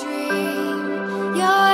dream. You're